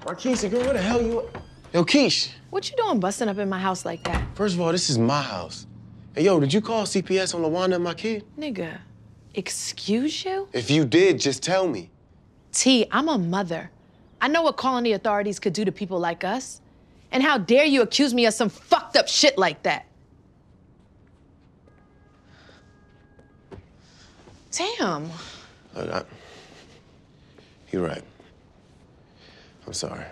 Markisha, girl, where the hell you at? Yo, Keish, What you doing busting up in my house like that? first of all, this is my house. Hey, yo, did you call CPS on LaWanda and my kid? Nigga, excuse you? If you did, just tell me. T, I'm a mother. I know what calling the authorities could do to people like us. And how dare you accuse me of some fucked up shit like that? Damn. Look, I... You're right. I'm sorry.